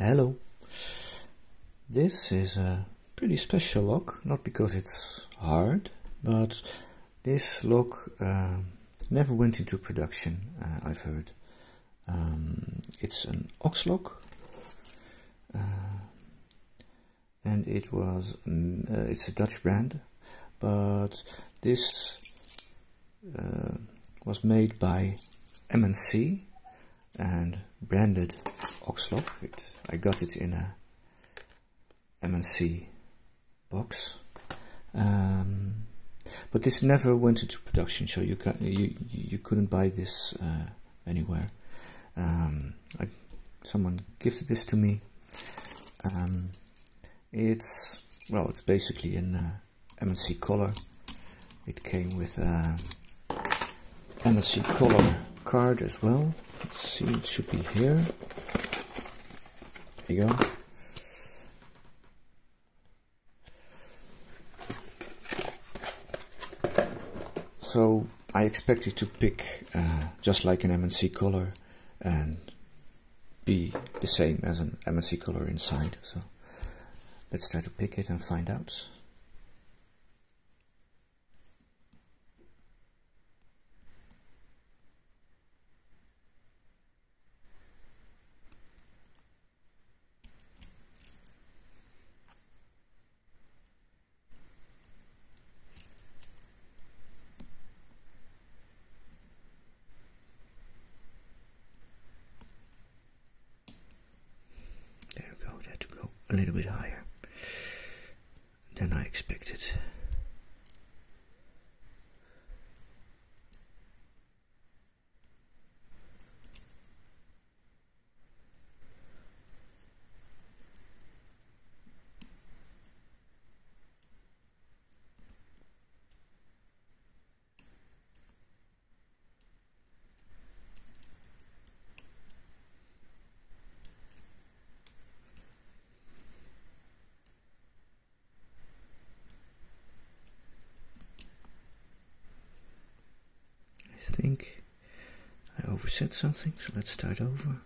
Hello. This is a pretty special lock, not because it's hard, but this lock uh, never went into production, uh, I've heard. Um, it's an Oxloc, uh, and it was um, it's a Dutch brand, but this uh, was made by M&C and branded Oxloc. It, I got it in a M&C box. Um, but this never went into production, so you can, you you couldn't buy this uh, anywhere. Um, I, someone gifted this to me. Um, it's well, it's basically an uh, M&C color. It came with a M&C color card as well. Let's see, it should be here. You go. So I expect expected to pick uh, just like an M&C color and be the same as an M&C color inside. So let's try to pick it and find out. A little bit higher than I expected. Think I overset something, so let's start over.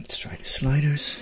Let's try the sliders.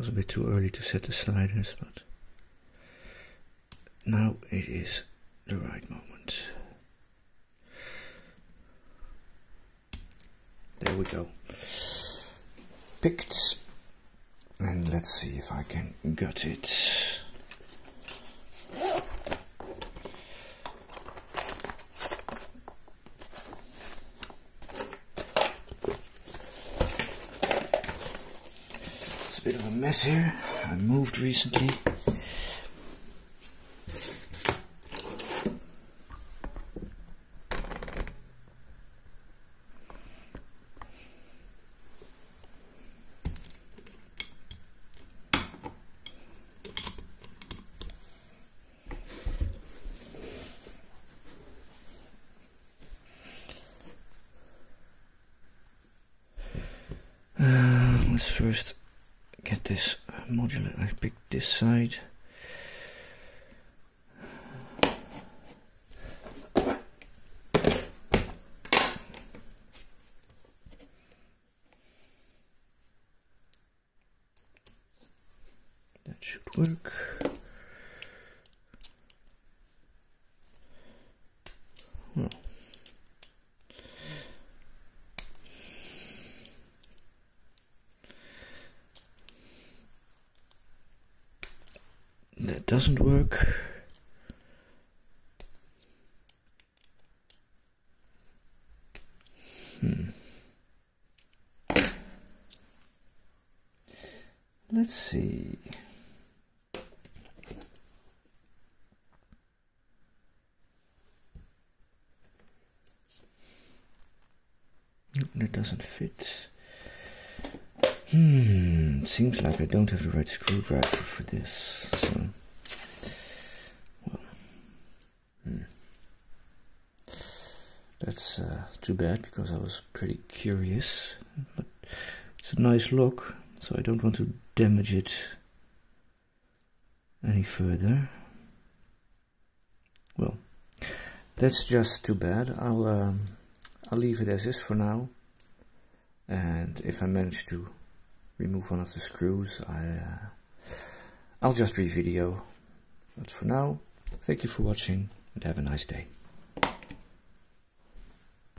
Was a bit too early to set the sliders, but now it is the right moment. There we go. Picked. And let's see if I can gut it. mess here. I moved recently. Uh, let's first get this modular. I picked this side. That should work. Doesn't work. Hmm. Let's see. that doesn't fit. Hmm, seems like I don't have the right screwdriver for this. So, well, hmm. That's uh, too bad because I was pretty curious. But it's a nice look, so I don't want to damage it any further. Well, that's just too bad. I'll um, I'll leave it as is for now. And if I manage to remove one of the screws, I, uh, I'll just re-video. But for now, thank you for watching and have a nice day.